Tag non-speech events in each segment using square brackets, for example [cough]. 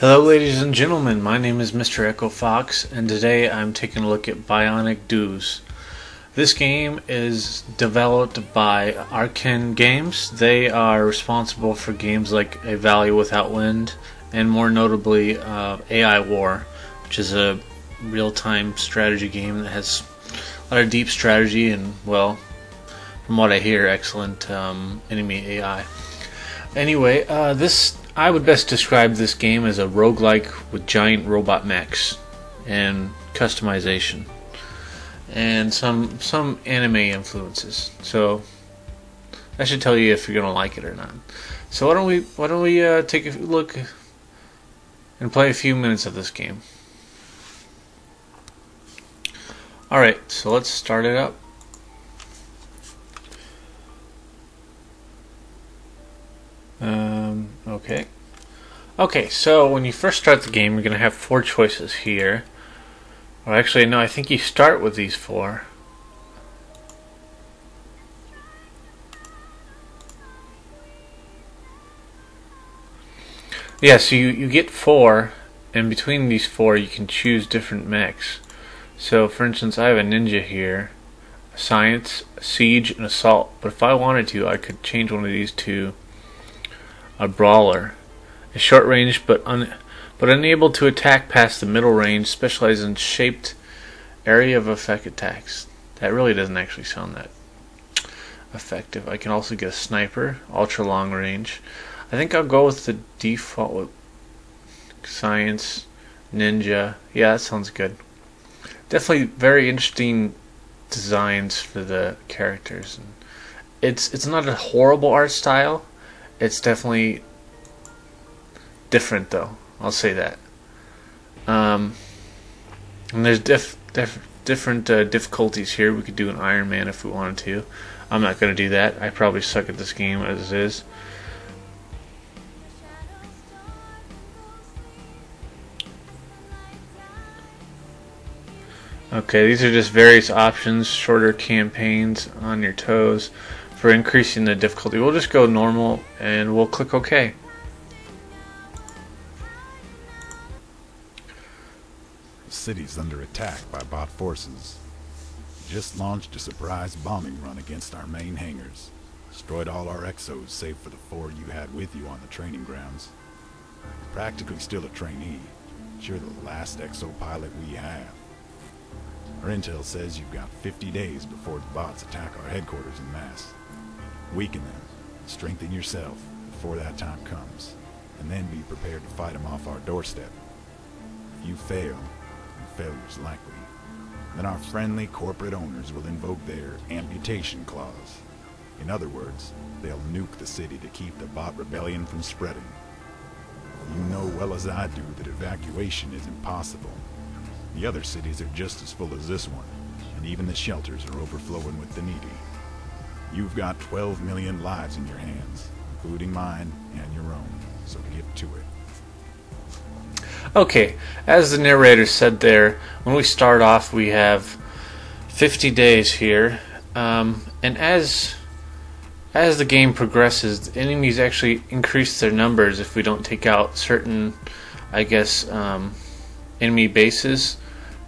Hello, ladies and gentlemen. My name is Mr. Echo Fox, and today I'm taking a look at Bionic Dues. This game is developed by Arcen Games. They are responsible for games like A Valley Without Wind, and more notably, uh, AI War, which is a real time strategy game that has a lot of deep strategy and, well, from what I hear, excellent um, enemy AI. Anyway, uh, this I would best describe this game as a roguelike with giant robot mechs and customization and some some anime influences. So I should tell you if you're gonna like it or not. So why don't we why don't we uh, take a look and play a few minutes of this game? All right, so let's start it up. Um, okay. Okay, so when you first start the game, you're going to have four choices here. Or actually, no, I think you start with these four. Yeah, so you, you get four, and between these four, you can choose different mechs. So, for instance, I have a ninja here, science, siege, and assault. But if I wanted to, I could change one of these to a brawler, short range but un, but unable to attack past the middle range, specializes in shaped area of effect attacks. That really doesn't actually sound that effective. I can also get a sniper, ultra long range. I think I'll go with the default with science, ninja. Yeah, that sounds good. Definitely very interesting designs for the characters. It's it's not a horrible art style it's definitely different, though. I'll say that. Um, and there's diff, diff, different uh, difficulties here. We could do an Iron Man if we wanted to. I'm not going to do that. I probably suck at this game as is. Okay, these are just various options, shorter campaigns on your toes for increasing the difficulty. We'll just go normal and we'll click OK. City's under attack by bot forces. Just launched a surprise bombing run against our main hangars. Destroyed all our exos save for the four you had with you on the training grounds. Practically still a trainee, but you're the last exo pilot we have. Our intel says you've got 50 days before the bots attack our headquarters in mass. Weaken them, strengthen yourself before that time comes, and then be prepared to fight them off our doorstep. If you fail, failure's likely, then our friendly corporate owners will invoke their amputation clause. In other words, they'll nuke the city to keep the bot rebellion from spreading. You know well as I do that evacuation is impossible. The other cities are just as full as this one, and even the shelters are overflowing with the needy. You've got 12 million lives in your hands, including mine and your own, so get to it. Okay, as the narrator said there, when we start off, we have 50 days here, um, and as as the game progresses, the enemies actually increase their numbers if we don't take out certain, I guess, um, enemy bases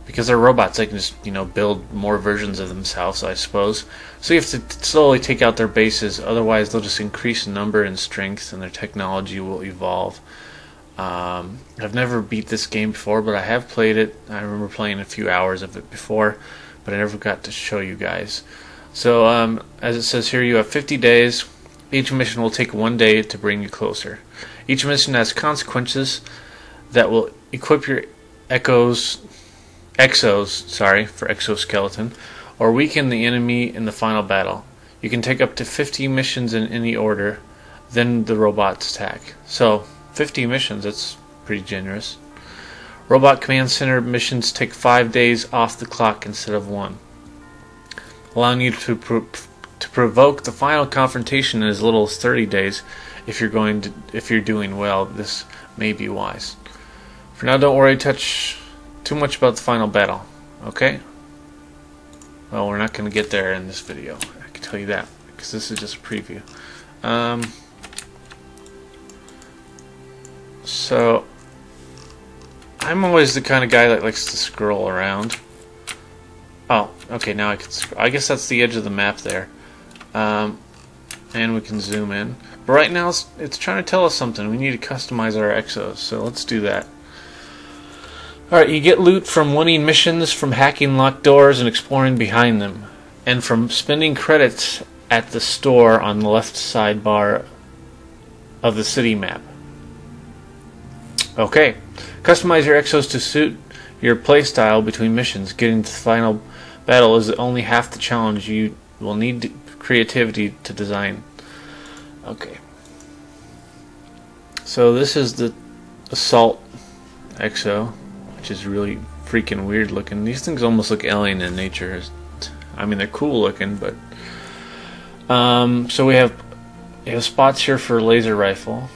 because they're robots, they can just you know build more versions of themselves, I suppose. So you have to slowly take out their bases, otherwise they'll just increase in number and strength, and their technology will evolve. Um, I've never beat this game before, but I have played it. I remember playing a few hours of it before, but I never got to show you guys. So um, as it says here, you have 50 days. Each mission will take one day to bring you closer. Each mission has consequences that will equip your echoes exos, sorry, for exoskeleton, or weaken the enemy in the final battle. You can take up to 50 missions in any order, then the robots attack. So, 50 missions, that's pretty generous. Robot Command Center missions take 5 days off the clock instead of 1, allowing you to, pro- to provoke the final confrontation in as little as 30 days if you're going to, if you're doing well. This may be wise. For now, don't worry, touch too much about the final battle, okay? Well, we're not going to get there in this video. I can tell you that, because this is just a preview. Um, so, I'm always the kind of guy that likes to scroll around. Oh, okay, now I can. I guess that's the edge of the map there. Um, and we can zoom in. But right now it's, it's trying to tell us something. We need to customize our exos, so let's do that. Alright, you get loot from winning missions, from hacking locked doors and exploring behind them, and from spending credits at the store on the left sidebar of the city map. Okay, customize your exos to suit your playstyle between missions. Getting to the final battle is only half the challenge. You will need creativity to design. Okay. So this is the assault exo, which is really freaking weird looking. These things almost look alien in nature. I mean, they're cool looking, but um, so we have we have spots here for laser rifle,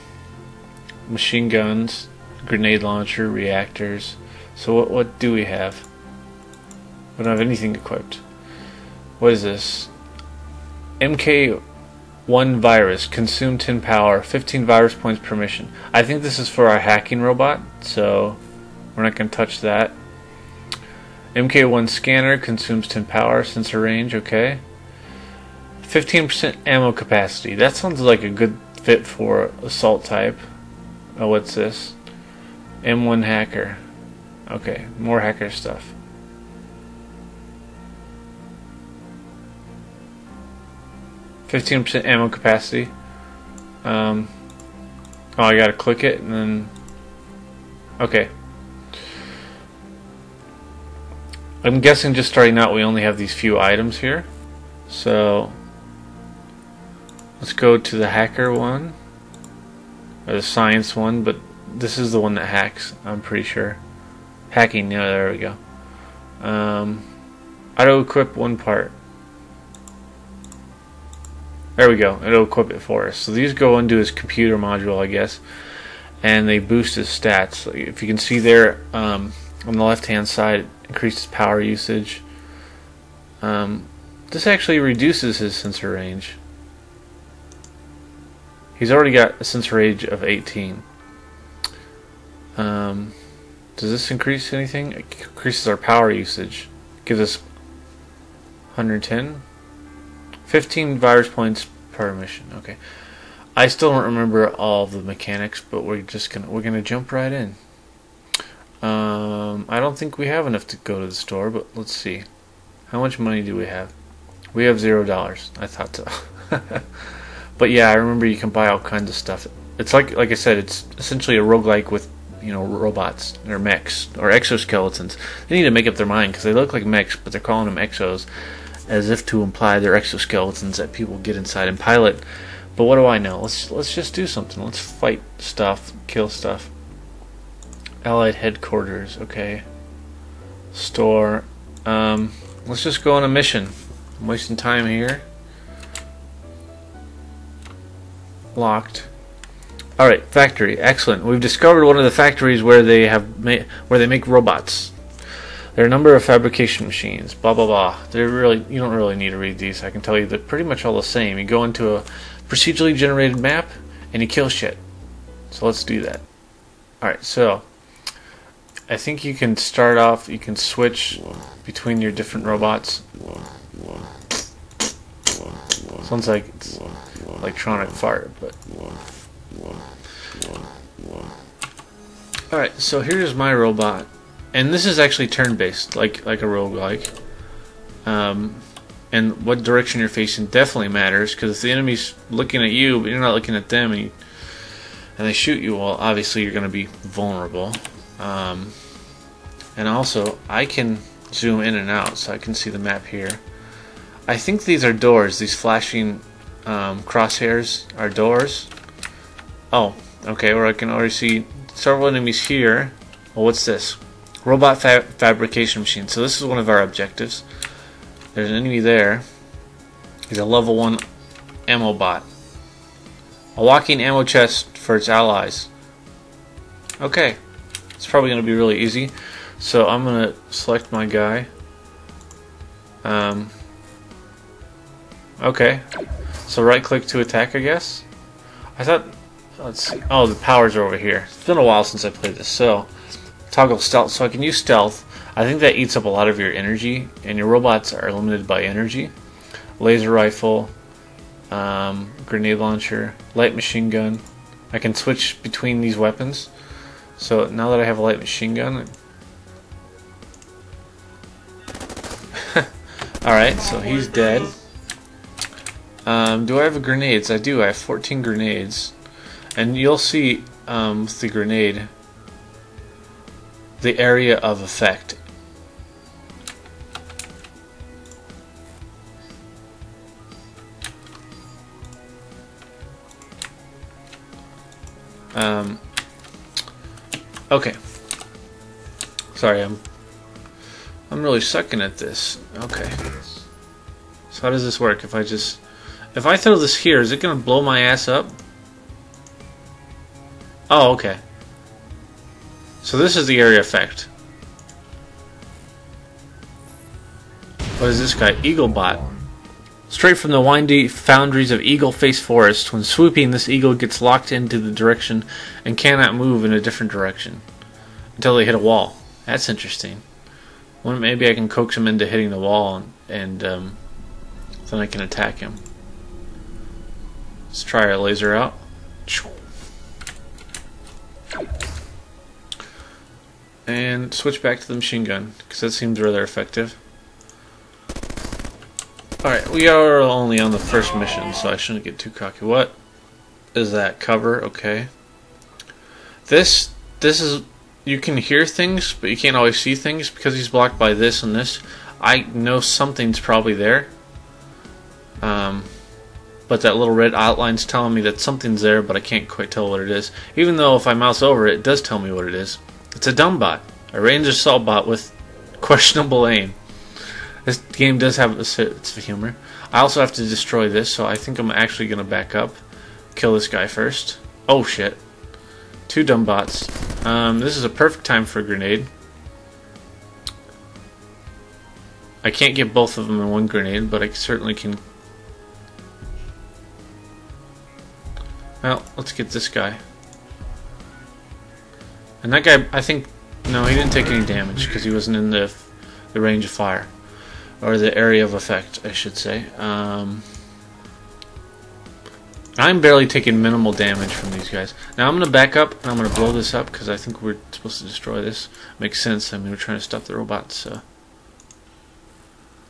machine guns, grenade launcher, reactors. So what what do we have? We don't have anything equipped. What is this? MK1 virus, consume 10 power, 15 virus points per mission. I think this is for our hacking robot, so we're not going to touch that. MK1 scanner consumes 10 power, sensor range, okay. 15% ammo capacity. That sounds like a good fit for assault type. Oh, what's this? M1 hacker. Okay, more hacker stuff. Fifteen percent ammo capacity. Um, oh, I gotta click it and then. Okay. I'm guessing just starting out, we only have these few items here. So let's go to the hacker one or the science one, but this is the one that hacks. I'm pretty sure. Hacking. Yeah, there we go. Um, auto equip one part. There we go. It'll equip it for us. So these go into his computer module, I guess, and they boost his stats. If you can see there um, on the left-hand side, it increases power usage. Um, this actually reduces his sensor range. He's already got a sensor range of 18. Um, does this increase anything? It increases our power usage. Gives us 110. 15 virus points per mission. Okay. I still don't remember all the mechanics, but we're just gonna we're gonna jump right in. Um, I don't think we have enough to go to the store, but let's see. How much money do we have? We have zero dollars. I thought so. [laughs] but yeah, I remember you can buy all kinds of stuff. It's like like I said, it's essentially a roguelike with you know robots or mechs or exoskeletons. They need to make up their mind because they look like mechs, but they're calling them exos as if to imply they're exoskeletons that people get inside and pilot. But what do I know? Let's let's just do something. Let's fight stuff, kill stuff. Allied headquarters, okay. Store. Um, let's just go on a mission. I'm wasting time here. Locked. All right, factory. Excellent. We've discovered one of the factories where they have ma- where they make robots. There are a number of fabrication machines, blah blah blah. They're really you don't really need to read these. I can tell you they're pretty much all the same. You go into a procedurally generated map and you kill shit. So let's do that. Alright, so I think you can start off you can switch between your different robots. Sounds like it's electronic fart, but Alright, so here's my robot and this is actually turn-based, like like a roguelike. Um, and what direction you're facing definitely matters because if the enemy's looking at you, but you're not looking at them, and, you, and they shoot you, well, obviously you're going to be vulnerable. Um, and also, I can zoom in and out, so I can see the map here. I think these are doors. These flashing um, crosshairs are doors. Oh, okay. or I can already see several enemies here. Well, what's this? Robot fa fabrication machine. So this is one of our objectives. There's an enemy there. He's a level 1 ammo bot. A walking ammo chest for its allies. Okay. It's probably going to be really easy. So I'm going to select my guy. Um, okay. So right click to attack, I guess. I thought, let's see. Oh, the powers are over here. It's been a while since I played this. So toggle stealth, so I can use stealth. I think that eats up a lot of your energy, and your robots are limited by energy. Laser rifle, um, grenade launcher, light machine gun. I can switch between these weapons. So now that I have a light machine gun, [laughs] Alright, so he's dead. Um, do I have grenades? I do. I have 14 grenades. And you'll see um, the grenade the area of effect. Um, okay. Sorry, I'm I'm really sucking at this. Okay. So how does this work? If I just... If I throw this here, is it going to blow my ass up? Oh, okay. So this is the area effect. What is this guy? Eaglebot. Straight from the windy foundries of Eagle Face Forest, when swooping, this eagle gets locked into the direction and cannot move in a different direction until they hit a wall. That's interesting. Well, maybe I can coax him into hitting the wall and, um, then I can attack him. Let's try our laser out. And switch back to the machine gun, because that seems rather effective. Alright, we are only on the first mission, so I shouldn't get too cocky. What is that? Cover? Okay. This, this is you can hear things, but you can't always see things because he's blocked by this and this. I know something's probably there. Um, but that little red outline's telling me that something's there, but I can't quite tell what it is. Even though if I mouse over it, it does tell me what it is. It's a dumb bot, a range assault bot with questionable aim. This game does have a sense of humor. I also have to destroy this, so I think I'm actually going to back up, kill this guy first. Oh shit. Two dumb bots. Um, this is a perfect time for a grenade. I can't get both of them in one grenade, but I certainly can... Well, let's get this guy. And that guy, I think... No, he didn't take any damage, because he wasn't in the, the range of fire. Or the area of effect, I should say. Um... I'm barely taking minimal damage from these guys. Now I'm going to back up and I'm going to blow this up because I think we're supposed to destroy this. Makes sense. I mean, we're trying to stop the robots.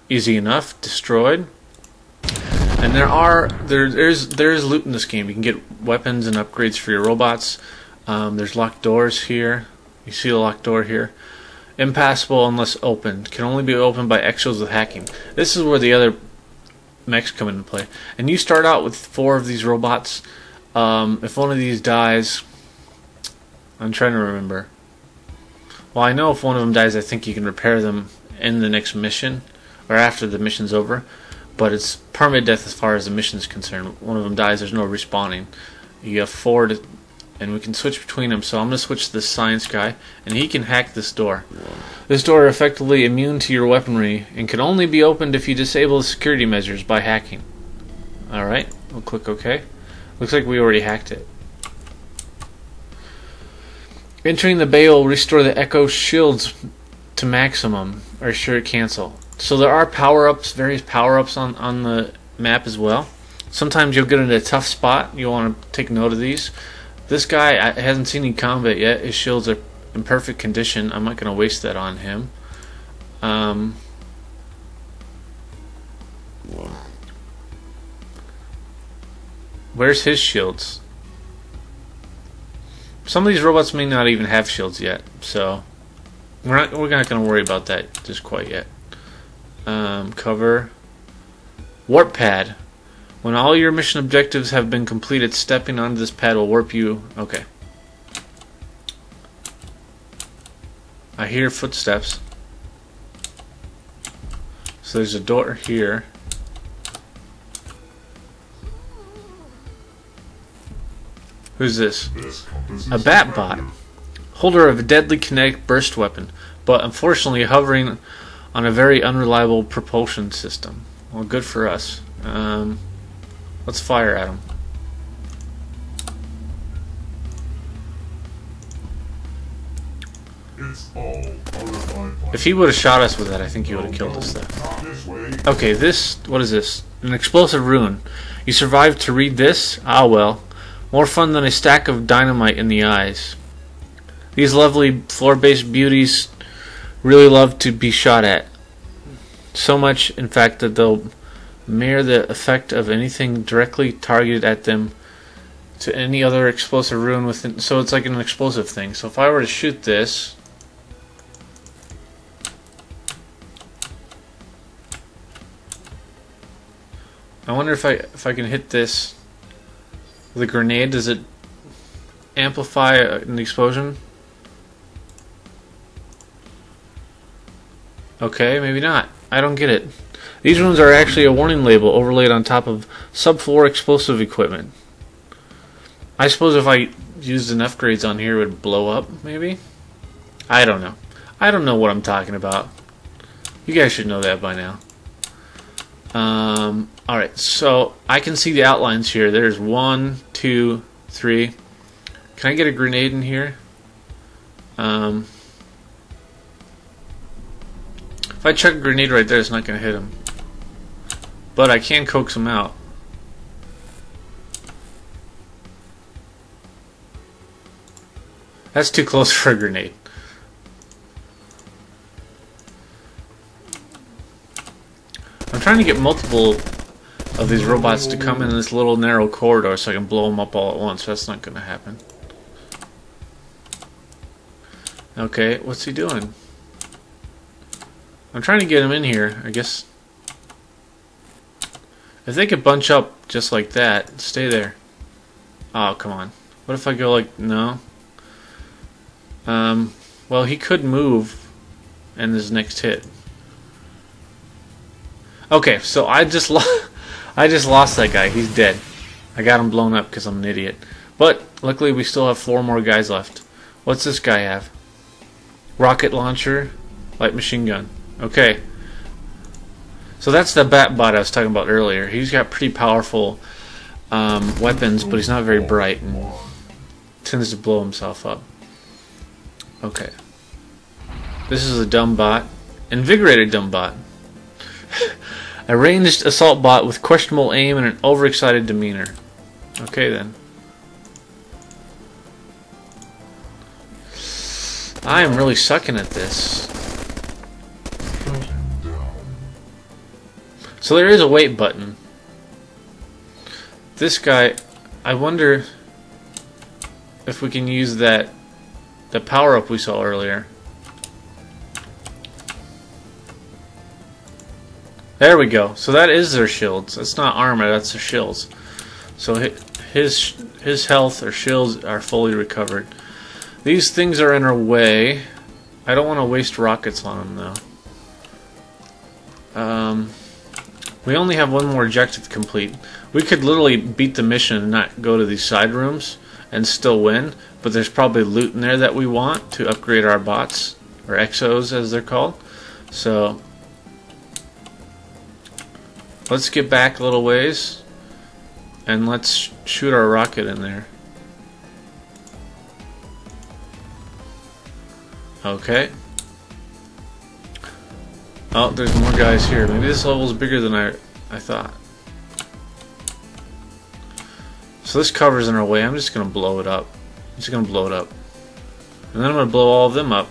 Easy enough. Destroyed. And there are there there's there's loot in this game. You can get weapons and upgrades for your robots. Um, there's locked doors here. You see the locked door here. Impassable unless opened. Can only be opened by exos with hacking. This is where the other mechs come into play. And you start out with four of these robots. Um, if one of these dies, I'm trying to remember. Well, I know if one of them dies, I think you can repair them in the next mission or after the mission's over. But it's permanent death as far as the mission's concerned. One of them dies, there's no respawning. You have four to and we can switch between them. So I'm going to switch to this science guy, and he can hack this door. This door is effectively immune to your weaponry and can only be opened if you disable the security measures by hacking. Alright, we'll click OK. Looks like we already hacked it. Entering the bay will restore the Echo shields to maximum, or sure cancel. So there are power-ups, various power-ups on, on the map as well. Sometimes you'll get in a tough spot. You'll want to take note of these. This guy I hasn't seen any combat yet. His shields are in perfect condition. I'm not going to waste that on him. Um, where's his shields? Some of these robots may not even have shields yet, so we're not we're not going to worry about that just quite yet. Um, cover warp pad. When all your mission objectives have been completed, stepping onto this pad will warp you. Okay. I hear footsteps. So there's a door here. Who's this? A Batbot. Holder of a deadly kinetic burst weapon, but unfortunately hovering on a very unreliable propulsion system. Well, good for us. Um, Let's fire at him. If he would have shot us with that, I think he would have killed us though. Okay, this, what is this? An explosive rune. You survived to read this? Ah well. More fun than a stack of dynamite in the eyes. These lovely floor-based beauties really love to be shot at. So much, in fact, that they'll mirror the effect of anything directly targeted at them to any other explosive rune within. So it's like an explosive thing. So if I were to shoot this, I wonder if I if I can hit this with a grenade. Does it amplify an explosion? Okay, maybe not. I don't get it. These runes are actually a warning label overlaid on top of subfloor explosive equipment. I suppose if I used enough grades on here, it would blow up, maybe? I don't know. I don't know what I'm talking about. You guys should know that by now. Um, Alright, so I can see the outlines here. There's one, two, three. Can I get a grenade in here? Um, if I chuck a grenade right there, it's not going to hit him. But I can coax him out. That's too close for a grenade. I'm trying to get multiple of these robots to come in this little narrow corridor so I can blow them up all at once. That's not going to happen. Okay, what's he doing? I'm trying to get him in here. I guess if they could bunch up just like that, stay there. Oh, come on. What if I go like, no? Um, well, he could move in his next hit. Okay, so I just lost. [laughs] I just lost that guy. He's dead. I got him blown up because I'm an idiot. But luckily, we still have four more guys left. What's this guy have? Rocket launcher, light machine gun. Okay. So that's the bat bot I was talking about earlier. He's got pretty powerful um, weapons, but he's not very bright and tends to blow himself up. Okay. This is a dumb bot. Invigorated dumb bot. [laughs] a ranged assault bot with questionable aim and an overexcited demeanor. Okay then. I am really sucking at this. So there is a wait button. This guy, I wonder if we can use that the power up we saw earlier. There we go. So that is their shields. That's not armor, that's their shields. So his his health or shields are fully recovered. These things are in our way. I don't want to waste rockets on them though. Um, we only have one more objective to complete. We could literally beat the mission and not go to these side rooms and still win, but there's probably loot in there that we want to upgrade our bots, or exos as they're called. So, let's get back a little ways and let's shoot our rocket in there. Okay. Oh, there's more guys here. Maybe this level is bigger than I, I thought. So this cover's in our way. I'm just going to blow it up. I'm just going to blow it up. And then I'm going to blow all of them up.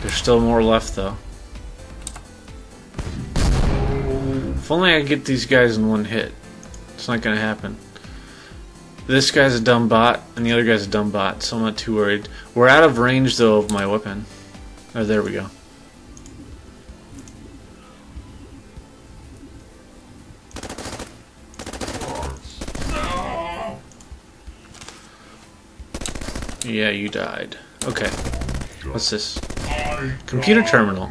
There's still more left though. If only I could get these guys in one hit. It's not going to happen. This guy's a dumb bot, and the other guy's a dumb bot, so I'm not too worried. We're out of range, though, of my weapon. Oh, there we go. Yeah, you died. Okay. What's this? Computer terminal.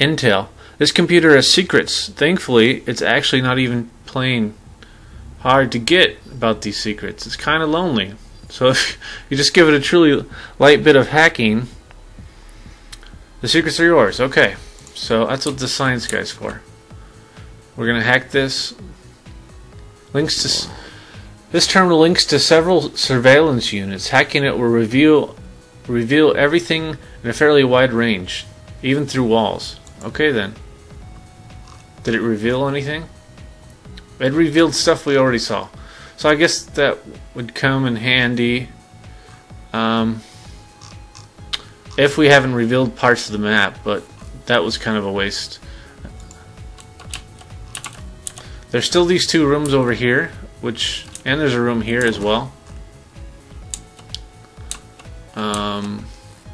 Intel. This computer has secrets. Thankfully, it's actually not even plain hard to get about these secrets. It's kind of lonely. So [laughs] if you just give it a truly light bit of hacking, the secrets are yours. Okay. So that's what the science guy's for. We're going to hack this. Links to This terminal links to several surveillance units. Hacking it will reveal reveal everything in a fairly wide range, even through walls. Okay then. Did it reveal anything? It revealed stuff we already saw. So I guess that would come in handy um, if we haven't revealed parts of the map, but that was kind of a waste. There's still these two rooms over here, which and there's a room here as well. Um,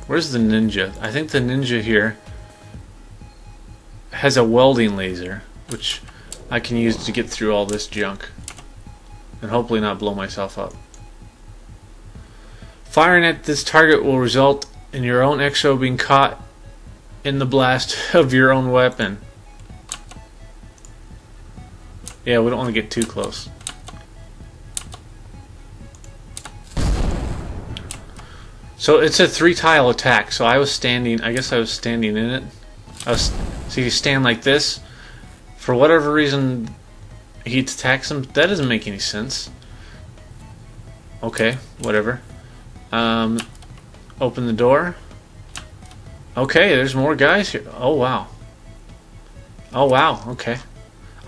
where's the ninja? I think the ninja here has a welding laser, which I can use to get through all this junk. And hopefully not blow myself up. Firing at this target will result in your own exo being caught in the blast [laughs] of your own weapon. Yeah, we don't want to get too close. So it's a three tile attack. So I was standing, I guess I was standing in it. I was, so you stand like this. For whatever reason, he attacks him. That doesn't make any sense. Okay, whatever. Um, open the door. Okay, there's more guys here. Oh, wow. Oh, wow, okay.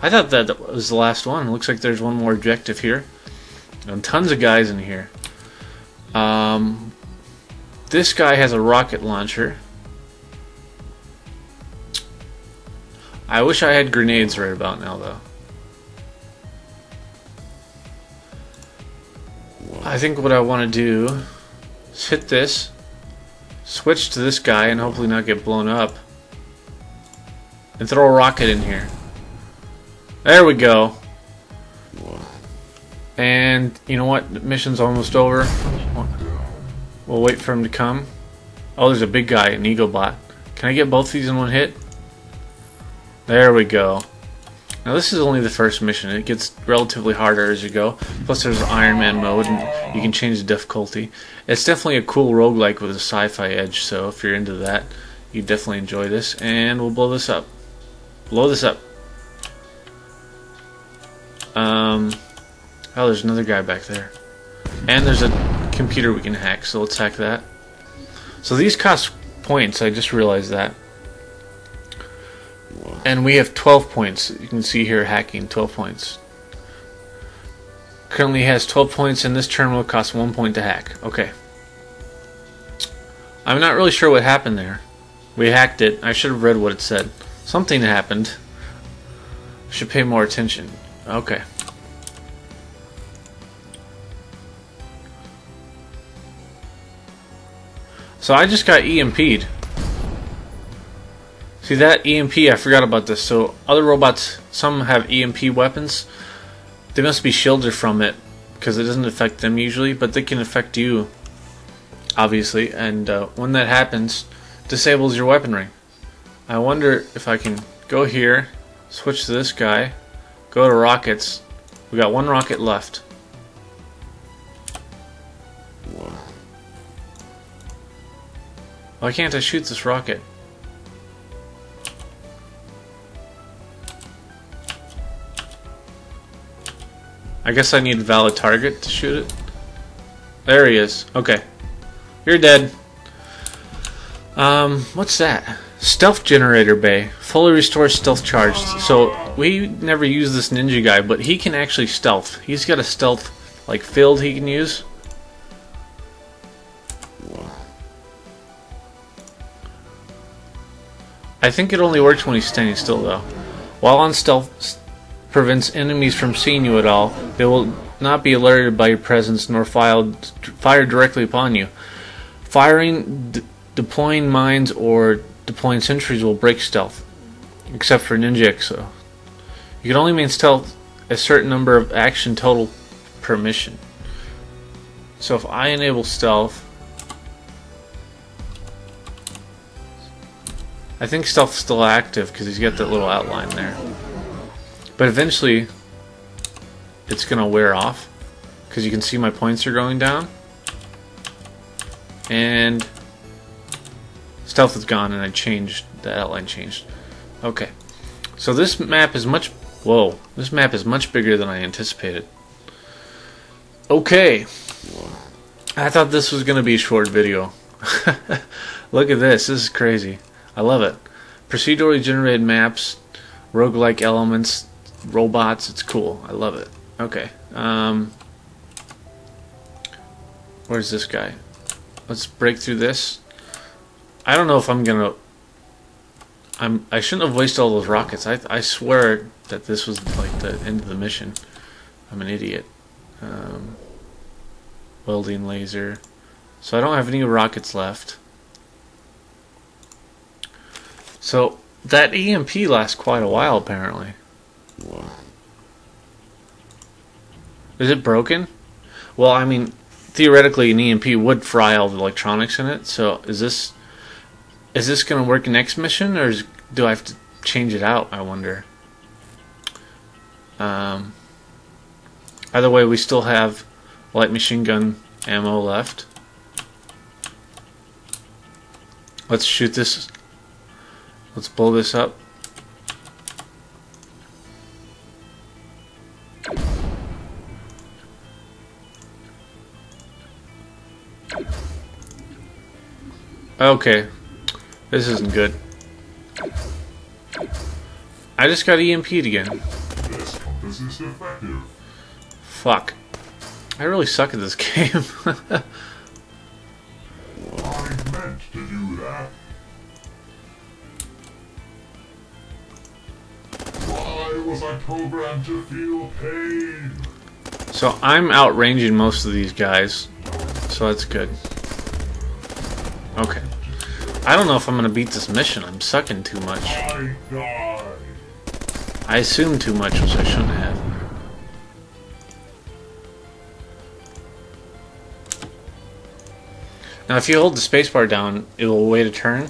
I thought that was the last one. Looks like there's one more objective here. And tons of guys in here. Um, this guy has a rocket launcher. I wish I had grenades right about now, though. I think what I want to do is hit this, switch to this guy, and hopefully not get blown up, and throw a rocket in here. There we go. And you know what? The mission's almost over. We'll wait for him to come. Oh, there's a big guy, an Eaglebot. Can I get both these in one hit? There we go. Now this is only the first mission. It gets relatively harder as you go. Plus there's Iron Man mode and you can change the difficulty. It's definitely a cool roguelike with a sci-fi edge, so if you're into that, you definitely enjoy this. And we'll blow this up. Blow this up. Um, oh, there's another guy back there. And there's a computer we can hack, so let's hack that. So these cost points, I just realized that. And we have 12 points. You can see here hacking 12 points. Currently has 12 points and this turn will cost 1 point to hack. Okay. I'm not really sure what happened there. We hacked it. I should have read what it said. Something happened. Should pay more attention. Okay. So I just got EMP'd. See that EMP, I forgot about this. So other robots, some have EMP weapons. They must be shielded from it because it doesn't affect them usually, but they can affect you, obviously. And uh, when that happens, disables your weaponry. I wonder if I can go here, switch to this guy, go to rockets. We got one rocket left. Why can't I shoot this rocket? I guess I need a valid target to shoot it. There he is. Okay. You're dead. Um, what's that? Stealth generator bay. Fully restores stealth charge. So, we never use this ninja guy, but he can actually stealth. He's got a stealth, like, field he can use. I think it only works when he's standing still, though. While on stealth, prevents enemies from seeing you at all. They will not be alerted by your presence nor filed, fire directly upon you. Firing, deploying mines, or deploying sentries will break stealth, except for Ninja Exo. You can only maintain stealth a certain number of action total per mission. So if I enable stealth, I think stealth's still active because he's got that little outline there. But eventually, it's going to wear off because you can see my points are going down. And stealth is gone and I changed, the outline changed. Okay. So this map is much, whoa, this map is much bigger than I anticipated. Okay. I thought this was going to be a short video. [laughs] Look at this. This is crazy. I love it. Procedurally generated maps, roguelike elements, robots. It's cool. I love it. Okay. Um, where's this guy? Let's break through this. I don't know if I'm gonna. I'm. I shouldn't have wasted all those rockets. I. I swear that this was like the end of the mission. I'm an idiot. Um, welding laser. So I don't have any rockets left. So that EMP lasts quite a while apparently. Is it broken? Well, I mean, theoretically an EMP would fry all the electronics in it. So is this is this going to work next mission or is, do I have to change it out, I wonder? Um Either way, we still have light machine gun ammo left. Let's shoot this. Let's blow this up. Okay. This isn't good. I just got EMP'd again. Fuck. I really suck at this [laughs] game. So I'm outranging most of these guys. So that's good. Okay. I don't know if I'm gonna beat this mission. I'm sucking too much. I assumed too much, which I shouldn't have. Now, if you hold the spacebar down, it will wait a turn.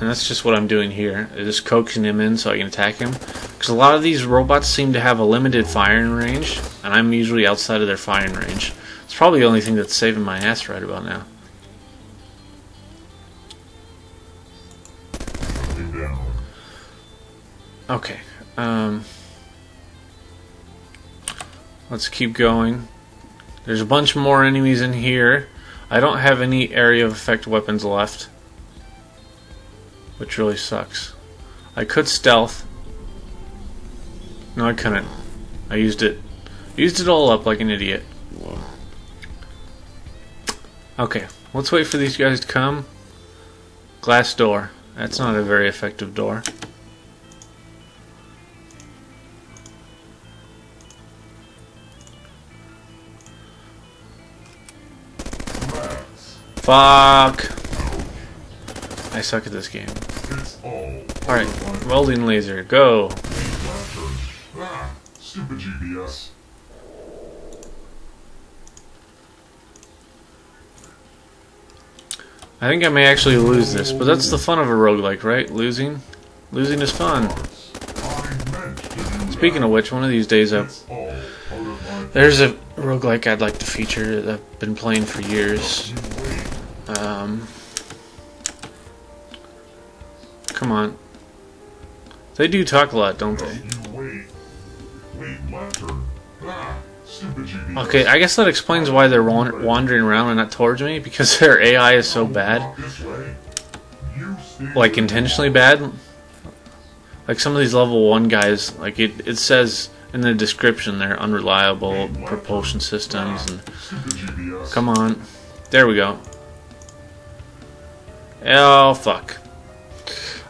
And that's just what I'm doing here. I'm just coaxing him in so I can attack him. Because a lot of these robots seem to have a limited firing range, and I'm usually outside of their firing range. It's probably the only thing that's saving my ass right about now. Okay. Um, let's keep going. There's a bunch more enemies in here. I don't have any area of effect weapons left. Which really sucks. I could stealth. No, I couldn't. I used it. Used it all up like an idiot. Okay, let's wait for these guys to come. Glass door. That's not a very effective door. Fuck. I suck at this game. Alright, welding laser, go. Stupid GPS. I think I may actually lose this, but that's the fun of a roguelike, right? Losing? Losing is fun. I Speaking of which, one of these days, my. there's a roguelike I'd like to feature that I've been playing for years. They do talk a lot, don't they? You wait. Wait, lantern. Ah. Okay, I guess that explains why they're wandering around and not towards me, because [laughs] their AI is so bad. Walk this way. You stay like intentionally bad. Like some of these level one guys, like it, it says in the description they're unreliable propulsion systems and come on. There we go. Oh fuck.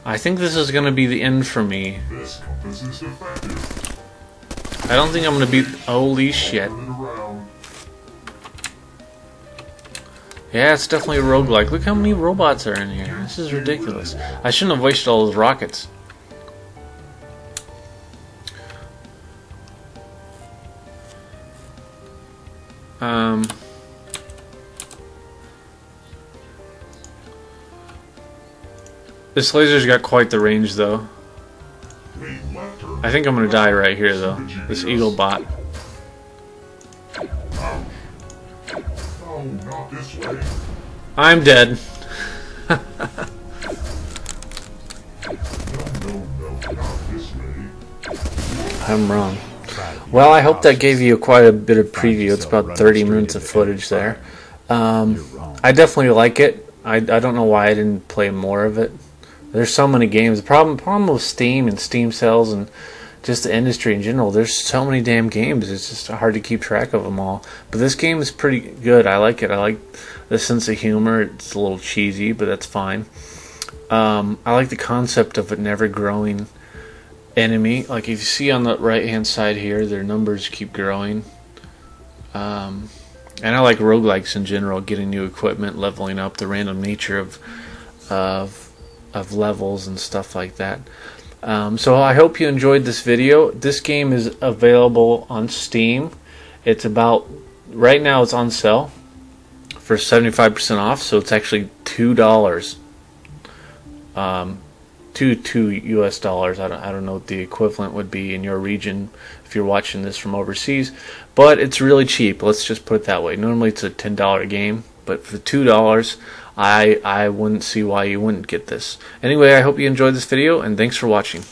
I think this is gonna be the end for me. I don't think I'm gonna beat holy shit. Yeah, it's definitely roguelike. Look how many robots are in here. This is ridiculous. I shouldn't have wasted all those rockets. This laser's got quite the range, though. I think I'm gonna die right here, though. This eagle bot. I'm dead. [laughs] I'm wrong. Well, I hope that gave you quite a bit of preview. It's about 30 minutes of footage there. Um, I definitely like it. I, I don't know why I didn't play more of it. There's so many games. The problem problem with Steam and Steam sales and just the industry in general. There's so many damn games. It's just hard to keep track of them all. But this game is pretty good. I like it. I like the sense of humor. It's a little cheesy, but that's fine. Um, I like the concept of it never growing enemy. Like if you see on the right hand side here, their numbers keep growing. Um, and I like roguelikes in general, getting new equipment, leveling up, the random nature of of of levels and stuff like that. Um, so I hope you enjoyed this video. This game is available on Steam. It's about right now it's on sale for 75% off, so it's actually two dollars. Um, two two U.S. dollars. I don't I don't know what the equivalent would be in your region if you're watching this from overseas, but it's really cheap. Let's just put it that way. Normally it's a ten dollar game, but for two dollars, I I wouldn't see why you wouldn't get this. Anyway, I hope you enjoyed this video and thanks for watching.